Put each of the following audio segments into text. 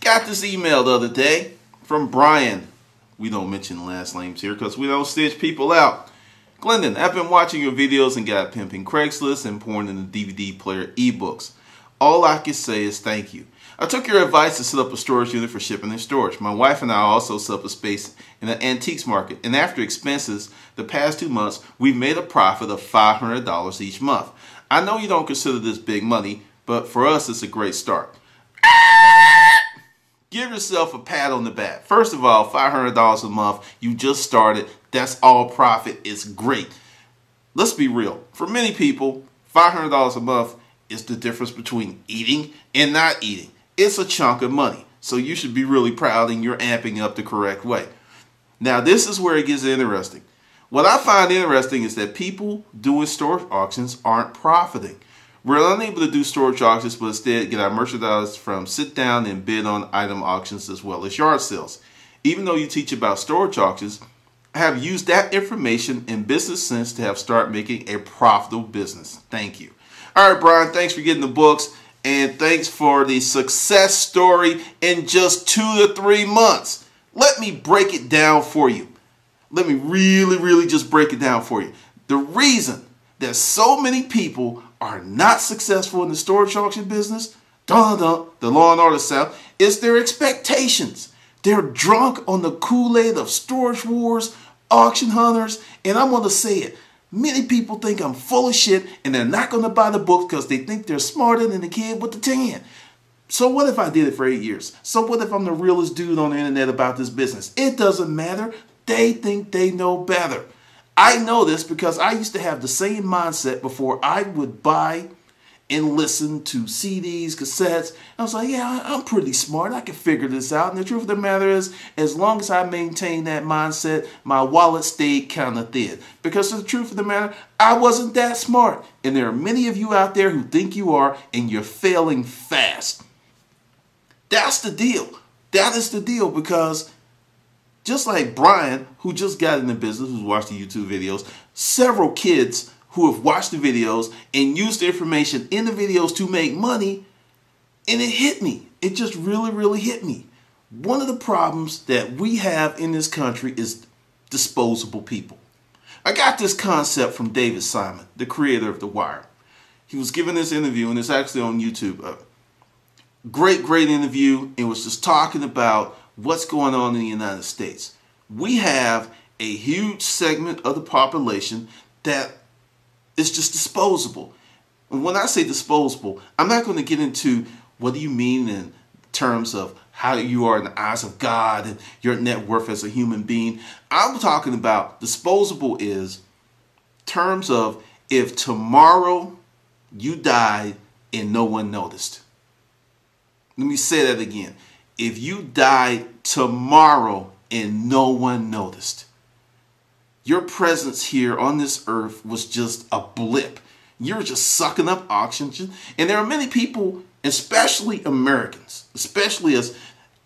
Got this email the other day from Brian. We don't mention last names here because we don't stitch people out. Glendon, I've been watching your videos and got pimping Craigslist and pouring in the DVD player ebooks. All I can say is thank you. I took your advice to set up a storage unit for shipping and storage. My wife and I also set up a space in the antiques market, and after expenses, the past two months, we've made a profit of $500 each month. I know you don't consider this big money, but for us, it's a great start. Give yourself a pat on the back. First of all, $500 a month, you just started. That's all profit. It's great. Let's be real. For many people, $500 a month is the difference between eating and not eating. It's a chunk of money. So you should be really proud and you're amping up the correct way. Now, this is where it gets interesting. What I find interesting is that people doing store auctions aren't profiting. We're unable to do storage auctions, but instead get our merchandise from sit down and bid on item auctions as well as yard sales. Even though you teach about storage auctions, I have used that information in business sense to have start making a profitable business. Thank you. All right, Brian, thanks for getting the books and thanks for the success story in just two to three months. Let me break it down for you. Let me really, really just break it down for you. The reason that so many people are not successful in the storage auction business, dun, dun, the law and order south, is their expectations. They're drunk on the Kool-Aid of storage wars, auction hunters, and I'm going to say it. Many people think I'm full of shit and they're not going to buy the book because they think they're smarter than the kid with the tan. So what if I did it for eight years? So what if I'm the realest dude on the internet about this business? It doesn't matter. They think they know better. I know this because I used to have the same mindset before I would buy and listen to CDs, cassettes. I was like, yeah, I'm pretty smart. I can figure this out. And the truth of the matter is, as long as I maintain that mindset, my wallet stayed kind of thin. Because the truth of the matter, I wasn't that smart. And there are many of you out there who think you are, and you're failing fast. That's the deal. That is the deal because just like Brian, who just got in the business, who's watched the YouTube videos, several kids who have watched the videos and used the information in the videos to make money, and it hit me. It just really, really hit me. One of the problems that we have in this country is disposable people. I got this concept from David Simon, the creator of The Wire. He was giving this interview, and it's actually on YouTube. Uh, great, great interview. It was just talking about what's going on in the United States. We have a huge segment of the population that is just disposable. And when I say disposable, I'm not going to get into what do you mean in terms of how you are in the eyes of God and your net worth as a human being. I'm talking about disposable is terms of if tomorrow you died and no one noticed. Let me say that again. If you died tomorrow and no one noticed, your presence here on this earth was just a blip. You're just sucking up oxygen. And there are many people, especially Americans, especially as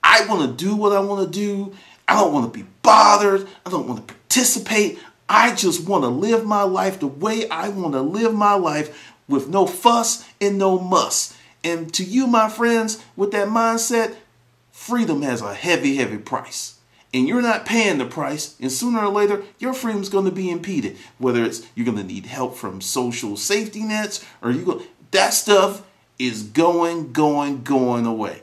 I want to do what I want to do. I don't want to be bothered. I don't want to participate. I just want to live my life the way I want to live my life with no fuss and no muss. And to you, my friends, with that mindset, freedom has a heavy, heavy price and you're not paying the price, and sooner or later, your freedom's going to be impeded. Whether it's you're going to need help from social safety nets, or you go, that stuff is going, going, going away.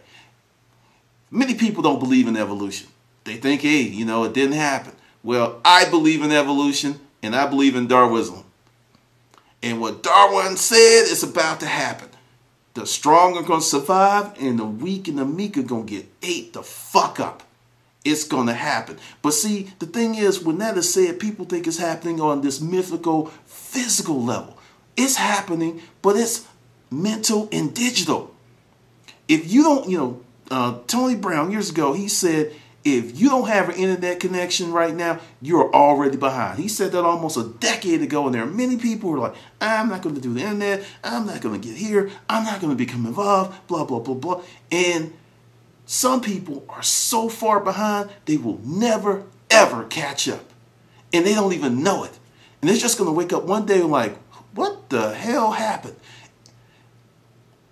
Many people don't believe in evolution. They think, hey, you know, it didn't happen. Well, I believe in evolution, and I believe in Darwinism. And what Darwin said is about to happen. The strong are going to survive, and the weak and the meek are going to get ate the fuck up it's going to happen. But see, the thing is, when that is said, people think it's happening on this mythical, physical level. It's happening, but it's mental and digital. If you don't, you know, uh, Tony Brown years ago, he said, if you don't have an internet connection right now, you're already behind. He said that almost a decade ago, and there are many people who are like, I'm not going to do the internet. I'm not going to get here. I'm not going to become involved, blah, blah, blah, blah. And some people are so far behind, they will never, ever catch up. And they don't even know it. And they're just going to wake up one day like, what the hell happened?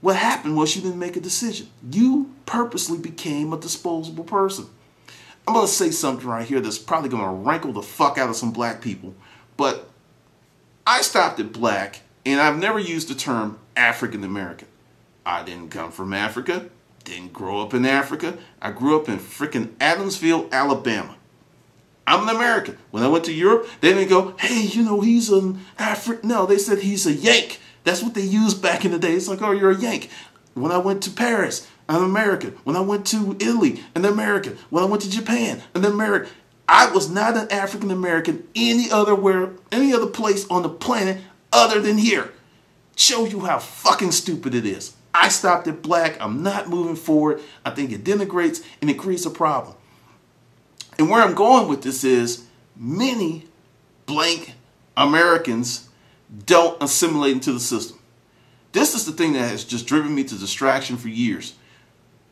What happened was you didn't make a decision. You purposely became a disposable person. I'm going to say something right here that's probably going to rankle the fuck out of some black people, but I stopped at black and I've never used the term African American. I didn't come from Africa, didn't grow up in Africa. I grew up in freaking Adamsville, Alabama. I'm an American. When I went to Europe, they didn't go, hey, you know, he's an African. No, they said he's a Yank. That's what they used back in the day. It's like, oh, you're a Yank. When I went to Paris, I'm American. When I went to Italy, an American. When I went to Japan, an American. I was not an African American any other where any other place on the planet other than here. Show you how fucking stupid it is. I stopped at black. I'm not moving forward. I think it denigrates and it creates a problem. And where I'm going with this is many blank Americans don't assimilate into the system. This is the thing that has just driven me to distraction for years.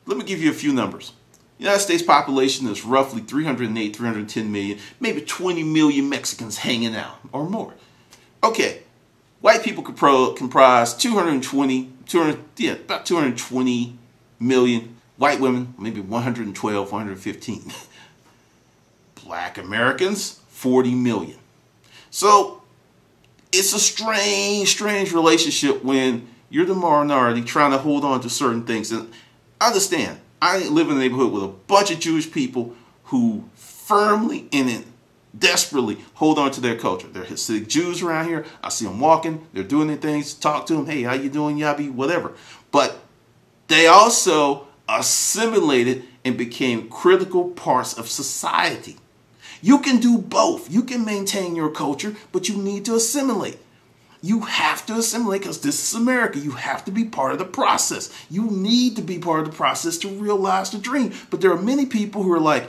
Let me give you a few numbers. The United States population is roughly 308, 310 million, maybe 20 million Mexicans hanging out or more. Okay, white people comprise 220, 200, yeah, about 220 million. White women, maybe 112, 115. black Americans, 40 million. So it's a strange, strange relationship when you're the minority trying to hold on to certain things. And understand, I live in a neighborhood with a bunch of Jewish people who firmly and desperately hold on to their culture. They're Hasidic Jews around here. I see them walking. They're doing their things. Talk to them. Hey, how you doing, Yabi? Whatever. But they also assimilated and became critical parts of society. You can do both. You can maintain your culture, but you need to assimilate. You have to assimilate because this is America. You have to be part of the process. You need to be part of the process to realize the dream. But there are many people who are like,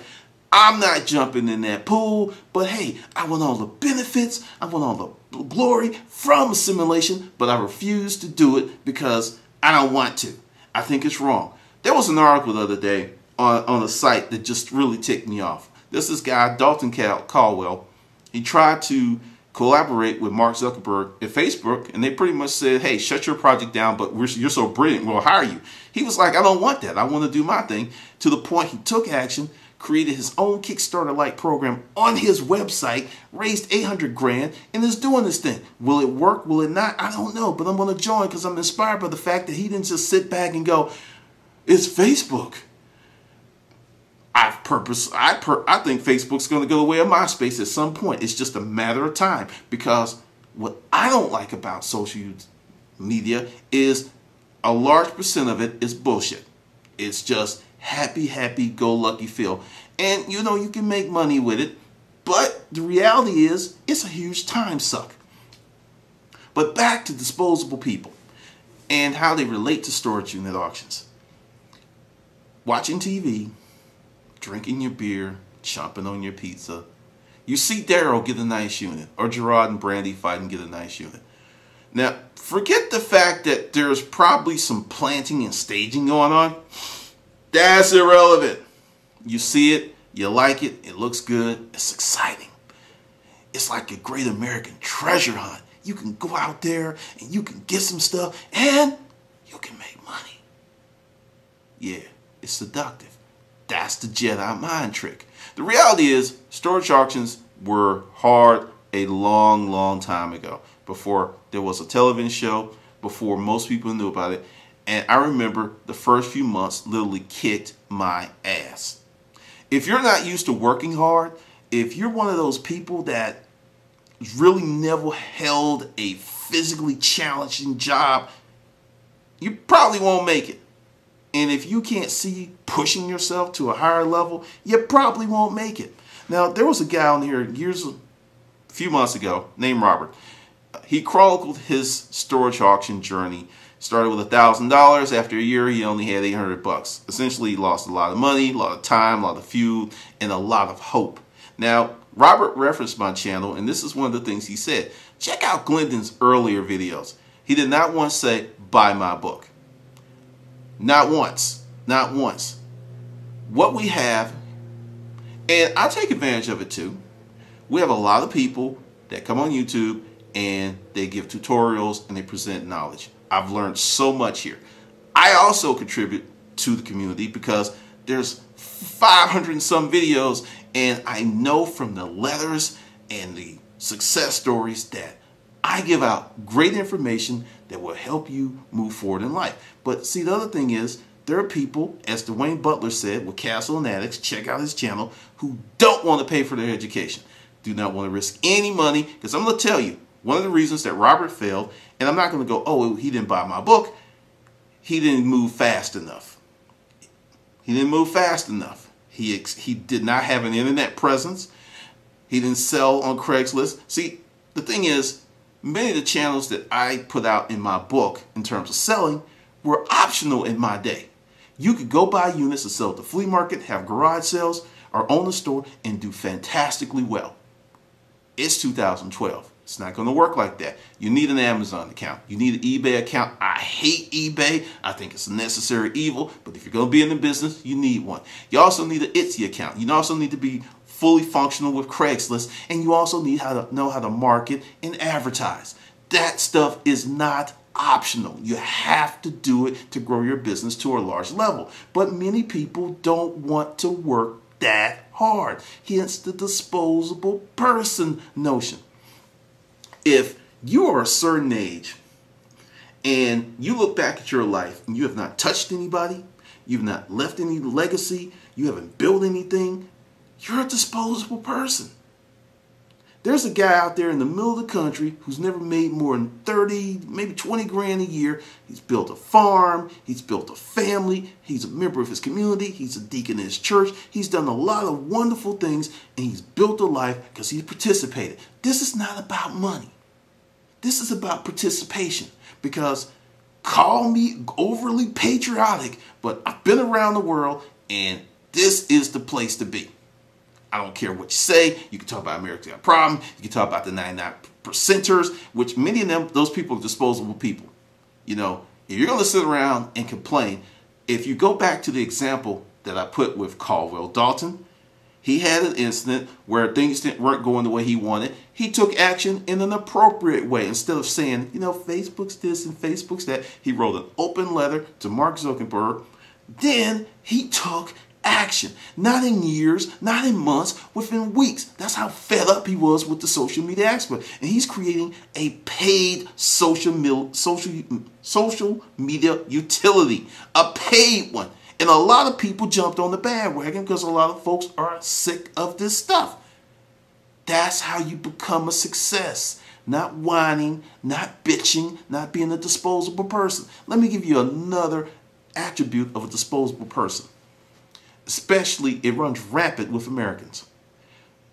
I'm not jumping in that pool, but hey, I want all the benefits, I want all the glory from assimilation, but I refuse to do it because I don't want to. I think it's wrong. There was an article the other day on, on a site that just really ticked me off. This is guy, Dalton Caldwell. He tried to collaborate with Mark Zuckerberg at Facebook, and they pretty much said, hey, shut your project down, but you're so brilliant, we'll hire you. He was like, I don't want that. I want to do my thing. To the point he took action, created his own Kickstarter-like program on his website, raised 800 grand, and is doing this thing. Will it work? Will it not? I don't know, but I'm going to join because I'm inspired by the fact that he didn't just sit back and go, it's Facebook. I've purpose. I per, I think Facebook's going to go the way of MySpace at some point. It's just a matter of time because what I don't like about social media is a large percent of it is bullshit. It's just happy, happy, go lucky feel, and you know you can make money with it, but the reality is it's a huge time suck. But back to disposable people and how they relate to storage unit auctions. Watching TV drinking your beer, chomping on your pizza. You see Daryl get a nice unit, or Gerard and Brandy fight and get a nice unit. Now, forget the fact that there's probably some planting and staging going on. That's irrelevant. You see it, you like it, it looks good, it's exciting. It's like a great American treasure hunt. You can go out there and you can get some stuff and you can make money. Yeah, it's seductive. That's the Jedi mind trick. The reality is, storage auctions were hard a long, long time ago. Before there was a television show, before most people knew about it. And I remember the first few months literally kicked my ass. If you're not used to working hard, if you're one of those people that really never held a physically challenging job, you probably won't make it. And if you can't see pushing yourself to a higher level, you probably won't make it. Now, there was a guy on here years, a few months ago named Robert. He chronicled his storage auction journey. Started with a thousand dollars. After a year, he only had 800 bucks. Essentially, he lost a lot of money, a lot of time, a lot of fuel, and a lot of hope. Now, Robert referenced my channel, and this is one of the things he said. Check out Glendon's earlier videos. He did not once say, buy my book. Not once. Not once. What we have, and I take advantage of it too, we have a lot of people that come on YouTube and they give tutorials and they present knowledge. I've learned so much here. I also contribute to the community because there's 500 and some videos and I know from the letters and the success stories that I give out great information that will help you move forward in life. But see, the other thing is, there are people, as Dwayne Butler said with Castle and Addicts, check out his channel, who don't want to pay for their education, do not want to risk any money. Because I'm going to tell you, one of the reasons that Robert failed, and I'm not going to go, oh, he didn't buy my book, he didn't move fast enough. He didn't move fast enough. He, he did not have an internet presence. He didn't sell on Craigslist. See, the thing is, many of the channels that I put out in my book in terms of selling were optional in my day. You could go buy units to sell at the flea market, have garage sales, or own a store and do fantastically well. It's 2012. It's not going to work like that. You need an Amazon account. You need an eBay account. I hate eBay. I think it's a necessary evil. But if you're going to be in the business, you need one. You also need an Etsy account. You also need to be fully functional with Craigslist. And you also need how to know how to market and advertise. That stuff is not optional. You have to do it to grow your business to a large level. But many people don't want to work that hard. Hence the disposable person notion if you are a certain age and you look back at your life and you have not touched anybody, you've not left any legacy, you haven't built anything, you're a disposable person. There's a guy out there in the middle of the country who's never made more than 30, maybe 20 grand a year. He's built a farm, he's built a family, he's a member of his community, he's a deacon in his church. He's done a lot of wonderful things and he's built a life because he's participated. This is not about money. This is about participation because call me overly patriotic, but I've been around the world and this is the place to be. I don't care what you say. You can talk about America's Got a Problem. You can talk about the 99 percenters, which many of them, those people are disposable people. You know, if you're going to sit around and complain, if you go back to the example that I put with Caldwell Dalton, he had an incident where things weren't going the way he wanted. He took action in an appropriate way. Instead of saying, you know, Facebook's this and Facebook's that, he wrote an open letter to Mark Zuckerberg. Then he took action. Not in years, not in months, within weeks. That's how fed up he was with the social media expert. And he's creating a paid social, social, mm, social media utility, a paid one. And a lot of people jumped on the bandwagon because a lot of folks are sick of this stuff. That's how you become a success. Not whining, not bitching, not being a disposable person. Let me give you another attribute of a disposable person. Especially, it runs rampant with Americans.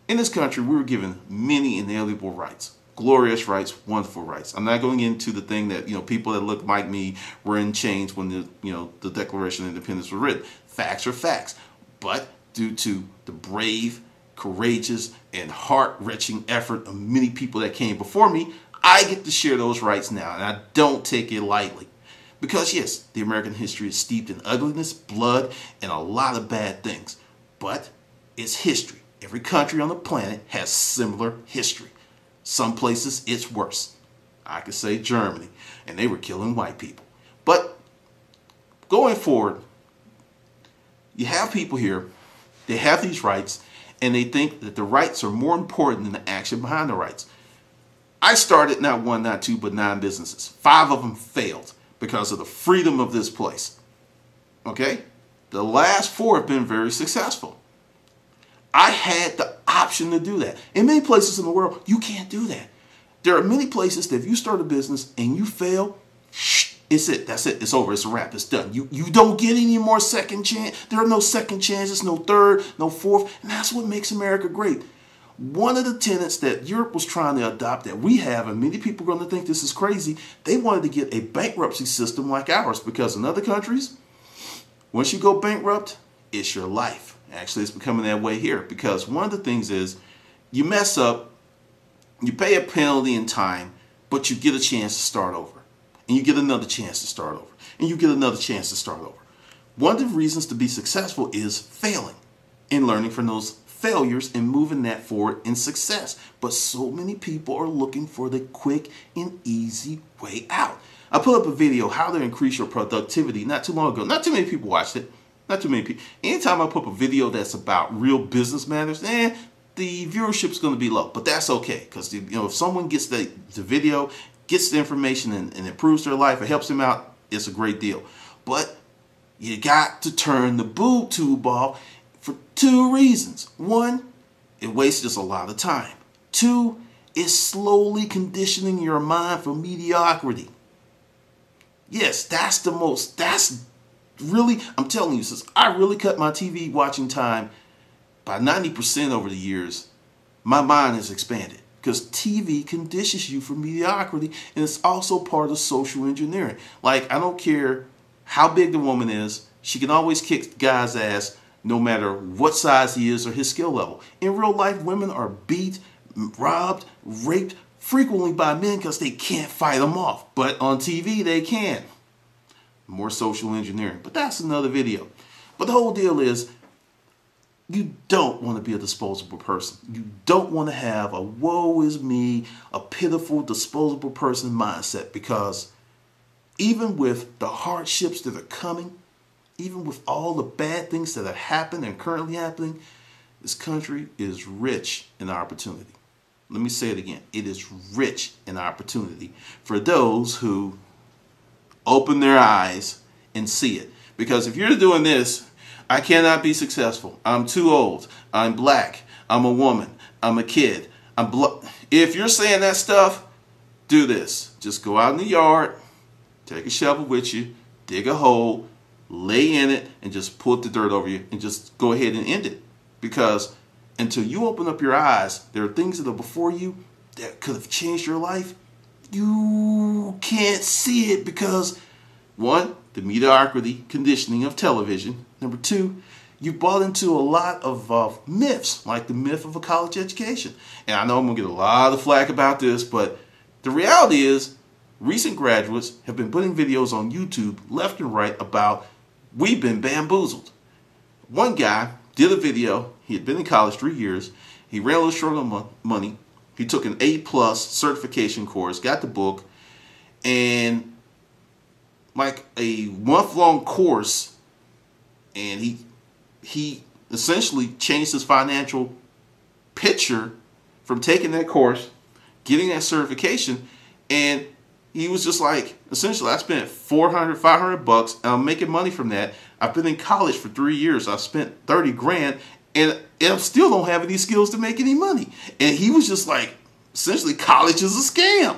In this country, we were given many inalienable rights glorious rights, wonderful rights. I'm not going into the thing that, you know, people that look like me were in chains when the, you know, the Declaration of Independence was written. Facts are facts. But due to the brave, courageous, and heart-wrenching effort of many people that came before me, I get to share those rights now, and I don't take it lightly. Because yes, the American history is steeped in ugliness, blood, and a lot of bad things. But it's history. Every country on the planet has similar history. Some places it's worse. I could say Germany, and they were killing white people. But going forward, you have people here, they have these rights, and they think that the rights are more important than the action behind the rights. I started not one, not two, but nine businesses. Five of them failed because of the freedom of this place. Okay? The last four have been very successful. I had the option to do that. In many places in the world, you can't do that. There are many places that if you start a business and you fail, it's it. That's it. It's over. It's a wrap. It's done. You you don't get any more second chance. There are no second chances, no third, no fourth. And that's what makes America great. One of the tenets that Europe was trying to adopt that we have, and many people are going to think this is crazy, they wanted to get a bankruptcy system like ours because in other countries, once you go bankrupt, it's your life. Actually, it's becoming that way here because one of the things is you mess up, you pay a penalty in time, but you get a chance to start over. And you get another chance to start over. And you get another chance to start over. One of the reasons to be successful is failing and learning from those failures and moving that forward in success. But so many people are looking for the quick and easy way out. I put up a video how to increase your productivity not too long ago. Not too many people watched it. Not too many people. Anytime I put up a video that's about real business matters, eh, the viewership is going to be low. But that's okay because you know if someone gets the, the video, gets the information and, and improves their life, it helps them out, it's a great deal. But you got to turn the boob tube off for two reasons. One, it wastes us a lot of time. Two, it's slowly conditioning your mind for mediocrity. Yes, that's the most, that's really, I'm telling you, since I really cut my TV watching time by 90% over the years, my mind has expanded because TV conditions you for mediocrity and it's also part of social engineering. Like, I don't care how big the woman is, she can always kick guy's ass no matter what size he is or his skill level. In real life, women are beat, robbed, raped frequently by men because they can't fight them off. But on TV, they can. More social engineering. But that's another video. But the whole deal is you don't want to be a disposable person. You don't want to have a woe is me, a pitiful, disposable person mindset because even with the hardships that are coming, even with all the bad things that have happened and currently happening, this country is rich in opportunity. Let me say it again. It is rich in opportunity for those who open their eyes and see it. Because if you're doing this, I cannot be successful. I'm too old. I'm black. I'm a woman. I'm a kid. I'm if you're saying that stuff, do this. Just go out in the yard, take a shovel with you, dig a hole, lay in it, and just put the dirt over you and just go ahead and end it. Because until you open up your eyes, there are things that are before you that could have changed your life. You can't see it because one, the mediocrity conditioning of television. Number two, you bought into a lot of uh, myths, like the myth of a college education. And I know I'm going to get a lot of flack about this, but the reality is recent graduates have been putting videos on YouTube left and right about we've been bamboozled. One guy did a video. He had been in college three years. He ran a little short on money. He took an A plus certification course, got the book, and like a month long course, and he he essentially changed his financial picture from taking that course, getting that certification, and he was just like, essentially, I spent 400, 500 bucks, and I'm making money from that. I've been in college for three years. I spent 30 grand, and, I still don't have any skills to make any money. And he was just like, essentially, college is a scam.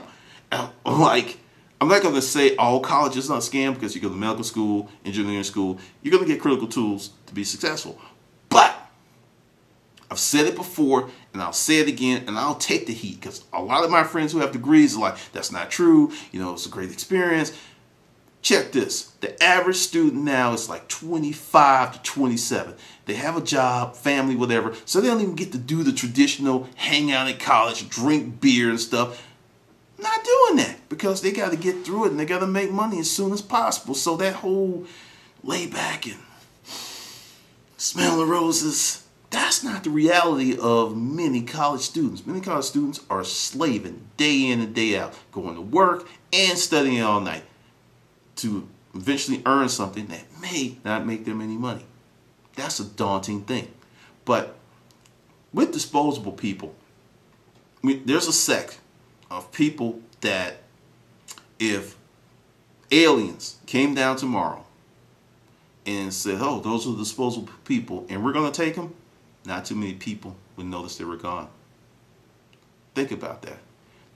And I'm like, I'm not going to say all college is not a scam because you go to medical school, engineering school, you're going to get critical tools to be successful. But I've said it before and I'll say it again and I'll take the heat because a lot of my friends who have degrees are like, that's not true. You know, it's a great experience. Check this. The average student now is like 25 to 27. They have a job, family, whatever. So they don't even get to do the traditional hang out in college, drink beer and stuff. Not doing that because they got to get through it and they got to make money as soon as possible. So that whole lay back and smell the roses, that's not the reality of many college students. Many college students are slaving day in and day out, going to work and studying all night to eventually earn something that may not make them any money. That's a daunting thing. But with disposable people, there's a sect of people that if aliens came down tomorrow and said, oh, those are disposable people and we're going to take them, not too many people would notice they were gone. Think about that.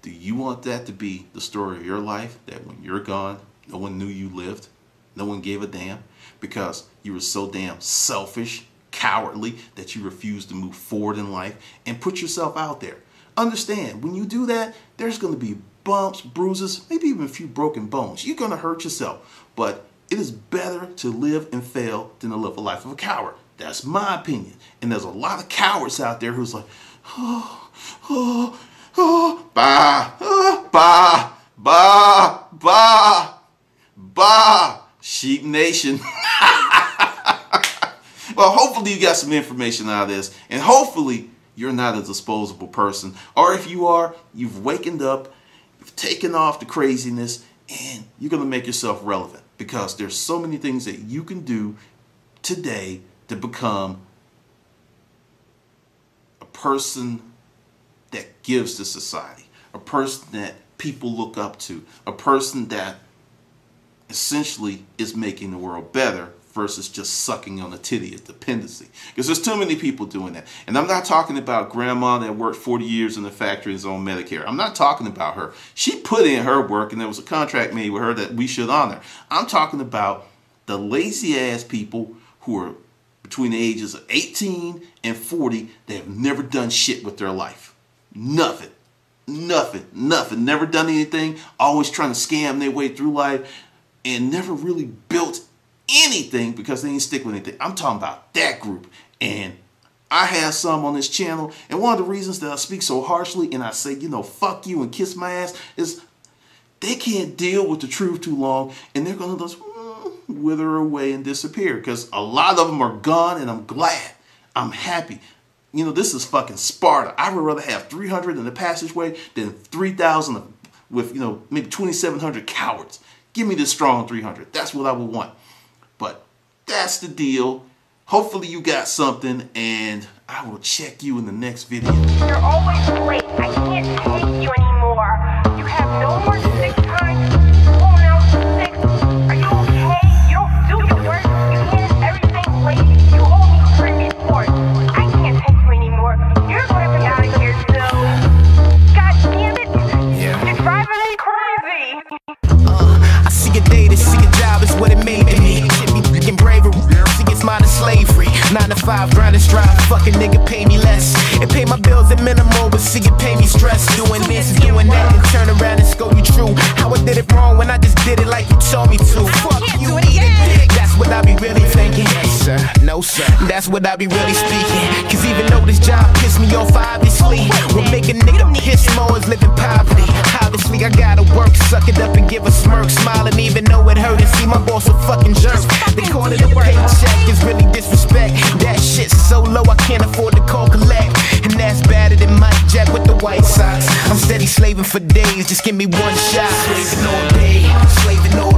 Do you want that to be the story of your life? That when you're gone, no one knew you lived? No one gave a damn? Because you were so damn selfish, cowardly, that you refused to move forward in life and put yourself out there. Understand, when you do that, there's going to be bumps, bruises, maybe even a few broken bones. You're going to hurt yourself. But it is better to live and fail than to live a life of a coward. That's my opinion. And there's a lot of cowards out there who's like, oh, oh, oh, bah, oh, bah, bah, bah, bah, Sheep Nation. well, hopefully you got some information out of this. And hopefully you're not a disposable person. Or if you are, you've wakened up, you've taken off the craziness, and you're going to make yourself relevant because there's so many things that you can do today to become a person that gives to society, a person that people look up to, a person that essentially is making the world better versus just sucking on the titty of dependency. Because there's too many people doing that. And I'm not talking about grandma that worked 40 years in the factory on Medicare. I'm not talking about her. She put in her work and there was a contract made with her that we should honor. I'm talking about the lazy ass people who are between the ages of 18 and 40 that have never done shit with their life. Nothing. Nothing. Nothing. Never done anything. Always trying to scam their way through life and never really built anything because they didn't stick with anything. I'm talking about that group. And I have some on this channel. And one of the reasons that I speak so harshly and I say, you know, fuck you and kiss my ass is they can't deal with the truth too long and they're going to wither away and disappear because a lot of them are gone and I'm glad. I'm happy. You know, this is fucking Sparta. I would rather have 300 in the passageway than 3,000 with, you know, maybe 2,700 cowards. Give me this strong 300. That's what I would want. But that's the deal. Hopefully you got something and I will check you in the next video. You're always late. I can't take you anymore. You have no more Five, grind and strive. Fucking nigga pay me less. It pay my bills at minimal, but see it pay me stress. Doing this, doing that, and turn around and scold you true. How I did it wrong when I just did it like you told me to. Fuck you, eat a dick. That's what I be really thinking. Yes, sir. No, sir. That's what I be really speaking. Cause even though this job pissed me off, obviously, what make a nigga piss more is living poverty. Obviously, I gotta work, suck it up and give a smirk, smiling even though it hurt. And see my boss a fucking jerk. They call it a paycheck, it's really so low, I can't afford to call collect. And that's better than Mike Jack with the White Sox. I'm steady slaving for days, just give me one shot. Slaving all day, slaving all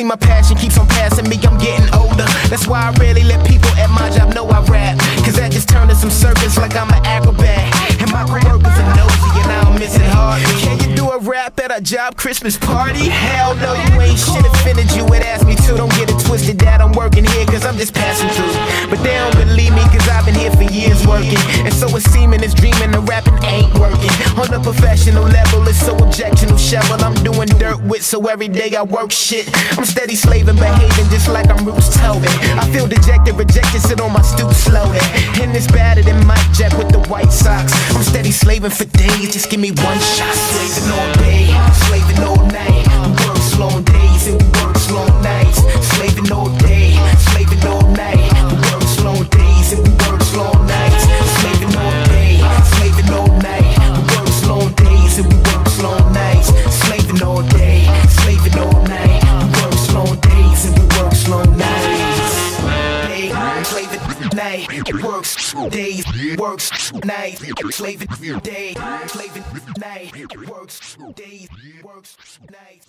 see my passion keeps on passing me, I'm getting older. That's why I rarely let people at my job know I rap. Cause that just turned to some circus like I'm an acrobat. And my coworkers are nosy and I don't miss it hardly. Can you do a rap at a job Christmas party? Hell no, you ain't shit offended you would ask me to. Don't get it twisted that I'm working here cause I'm just passing through. But they don't believe me cause I've been here for years working. And so it's seeming it's dreaming the rapping ain't working. On a professional level, it's so objectionable shovel. I'm doing dirt with, so every day I work shit. I'm steady slaving, behaving just like I'm Roots Tobin. I feel dejected, rejected, sit on my stoop slowly. And it's better than Mike Jack with the White socks. I'm steady slaving for days, just give me one shot. Slaving day, slaving night, works. Days, works. Night.